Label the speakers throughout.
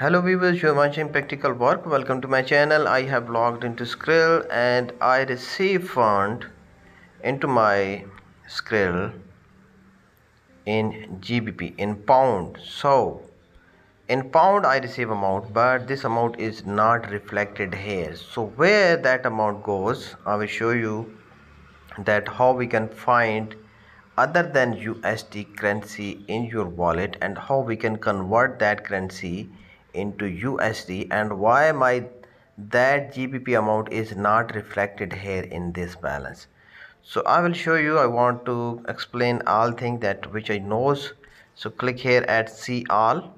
Speaker 1: Hello viewers, you are watching Practical Work. Welcome to my channel. I have logged into Skrill and I receive fund into my Skrill in GBP in pound. So in pound I receive amount but this amount is not reflected here. So where that amount goes, I will show you that how we can find other than USD currency in your wallet and how we can convert that currency into USD and why my that GBP amount is not reflected here in this balance. So I will show you I want to explain all things that which I knows. So click here at see all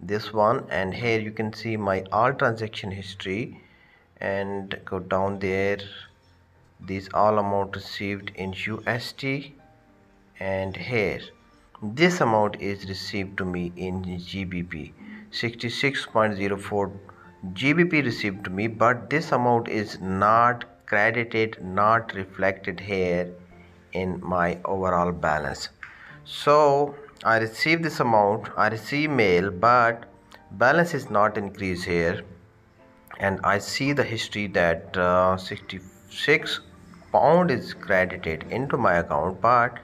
Speaker 1: this one and here you can see my all transaction history. And go down there this all amount received in USD and here this amount is received to me in GBP 66.04 GBP received to me but this amount is not credited not reflected here in my overall balance. So I receive this amount I receive mail but balance is not increased here. And I see the history that uh, 66 pound is credited into my account but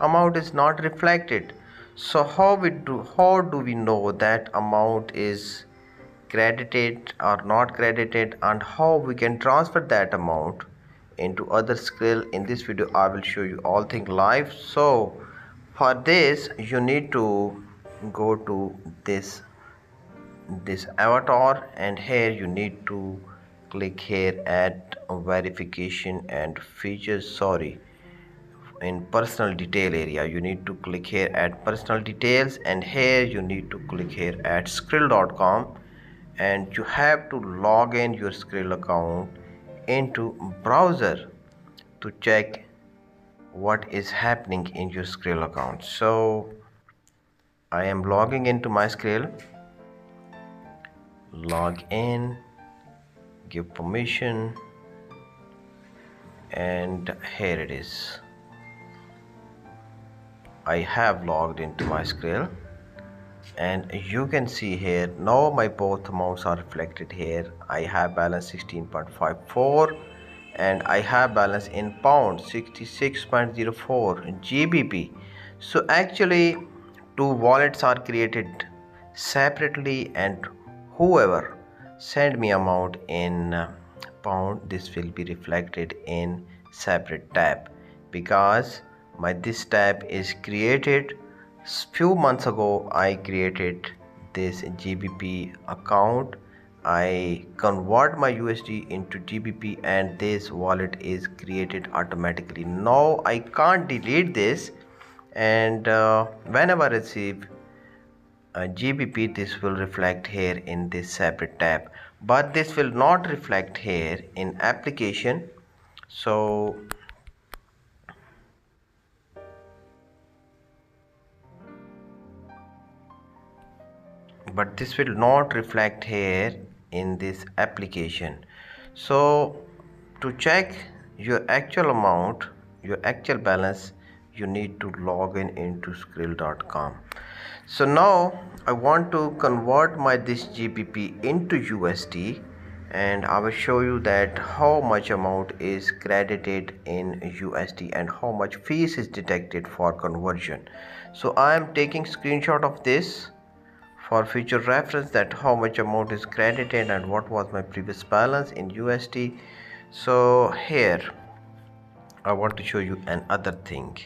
Speaker 1: amount is not reflected so how we do how do we know that amount is credited or not credited and how we can transfer that amount into other Skrill? In this video i will show you all things live. So for this you need to go to this this avatar and here you need to click here at verification and features. Sorry in personal detail area you need to click here at personal details and here you need to click here at skrill.com and you have to log in your skrill account into browser to check what is happening in your skrill account. So i am logging into my skrill log in give permission and here it is I have logged into my Skrill and you can see here now my both amounts are reflected here. I have balance 16.54 and I have balance in pound 66.04 GBP so actually two wallets are created separately and whoever send me amount in uh, pound this will be reflected in separate tab. Because my this tab is created few months ago. I created this GBP account. I convert my USD into GBP and this wallet is created automatically. Now I can't delete this. And uh, whenever I receive GBP this will reflect here in this separate tab. But this will not reflect here in application. So but this will not reflect here in this application. So to check your actual amount your actual balance you need to log in into skrill.com so now I want to convert my this GBP into USD and I will show you that how much amount is credited in USD and how much fees is detected for conversion. So I am taking screenshot of this for future reference that how much amount is credited and what was my previous balance in USD so here I want to show you another thing.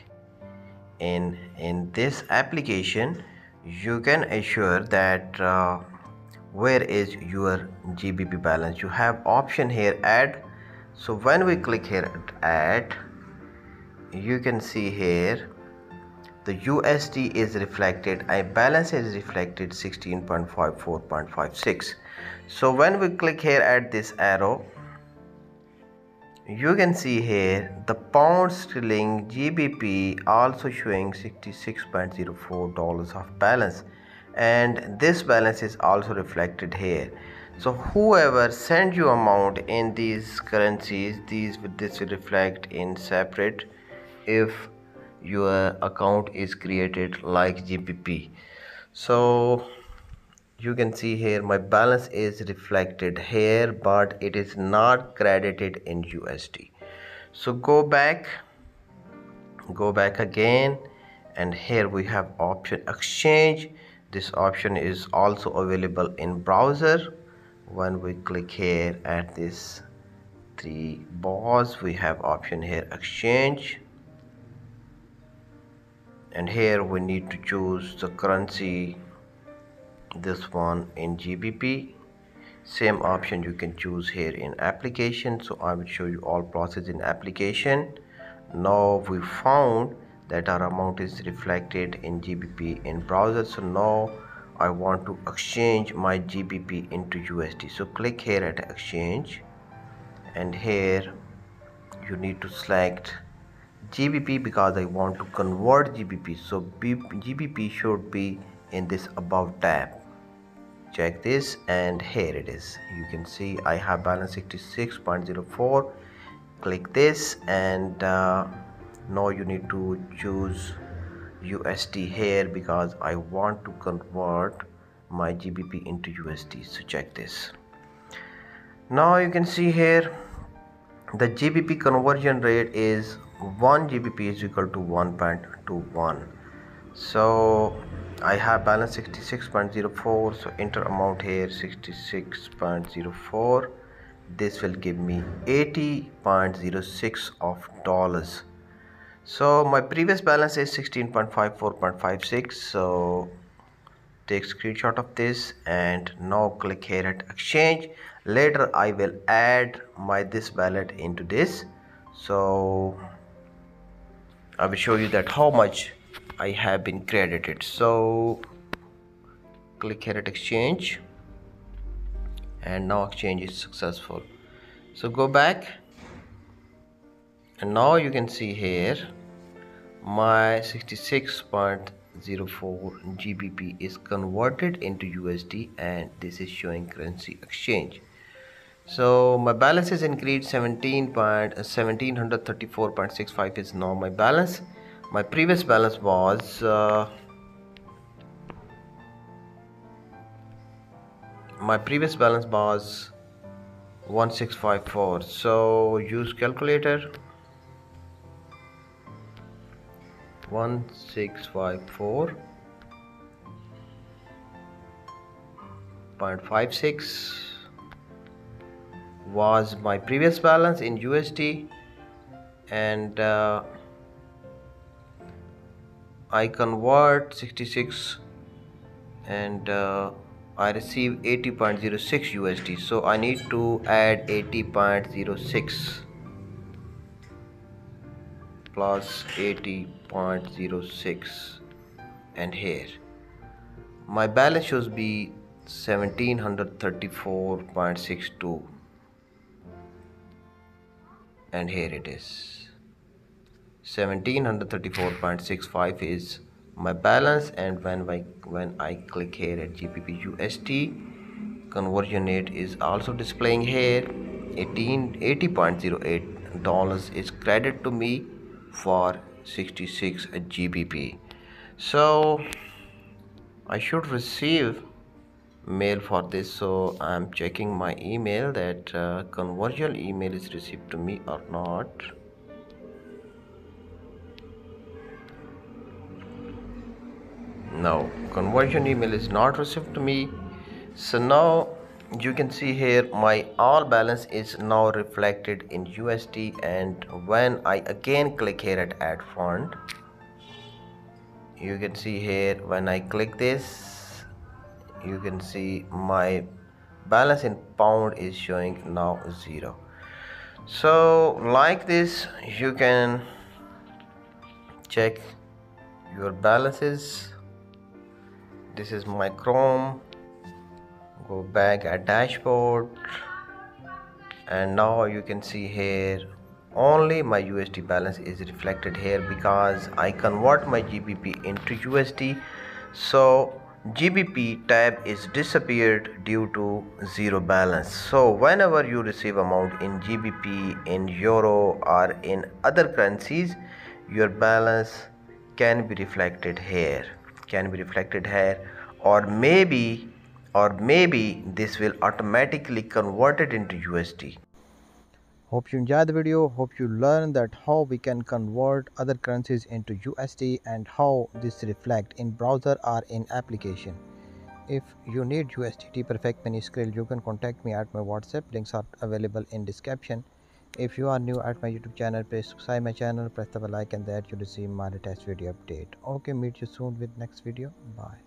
Speaker 1: In in this application you can assure that uh, where is your GBP balance? You have option here add. So when we click here at add you can see here the USD is reflected I balance is reflected 16.54.56 so when we click here at this arrow you can see here the pound sterling GBP also showing 66.04 dollars of balance. And this balance is also reflected here. So whoever send you amount in these currencies these this will reflect in separate. If your account is created like GBP so you can see here my balance is reflected here but it is not credited in USD so go back go back again and here we have option exchange. This option is also available in browser. When we click here at this three bars we have option here exchange and here we need to choose the currency. This one in GBP same option you can choose here in application. So I will show you all process in application. Now we found that our amount is reflected in GBP in browser. So now I want to exchange my GBP into USD so click here at exchange. And here you need to select GBP because I want to convert GBP so GBP should be in this above tab. Check this and here it is. You can see I have balance 66.04 click this and uh, now you need to choose USD here because I want to convert my GBP into USD so check this. Now you can see here the GBP conversion rate is 1 GBP is equal to 1.21 so I have balance 66.04 so enter amount here 66.04 this will give me 80.06 of dollars. So my previous balance is 16.54.56 so take screenshot of this and now click here at exchange. Later I will add my this wallet into this. So I will show you that how much I have been credited. So click here at exchange. And now exchange is successful. So go back. And now you can see here my 66.04 GBP is converted into USD and this is showing currency exchange so my balance is increased 17 point 1734.65 is now my balance. My previous balance was uh, my previous balance was 1654 so use calculator. 1654 0.56 was my previous balance in USD and uh, I convert 66 and uh, I receive 80.06 USD so I need to add 80.06 plus 80.06 and here my balance should be 1734.62 and here it is. 1734.65 is my balance and when I when I click here at GBP USD conversion rate is also displaying here. 18 80.08 dollars is credit to me for 66 GBP so I should receive mail for this. So I'm checking my email that uh, conversion email is received to me or not. No conversion email is not received to me. So now you can see here my all balance is now reflected in USD and when I again click here at add fund you can see here when I click this you can see my balance in pound is showing now zero. So like this you can check your balances. This is my chrome. Go back at dashboard. And now you can see here only my USD balance is reflected here because I convert my GBP into USD so GBP tab is disappeared due to zero balance. So whenever you receive amount in GBP in euro or in other currencies your balance can be reflected here. Can be reflected here. Or maybe or maybe this will automatically convert it into USD.
Speaker 2: Hope you enjoyed the video. Hope you learned that how we can convert other currencies into USD and how this reflect in browser or in application. If you need USDT Perfect Money Skrill, you can contact me at my WhatsApp. Links are available in description. If you are new at my YouTube channel, please subscribe my channel, press the bell icon that you receive my latest video update. Okay, meet you soon with next video. Bye.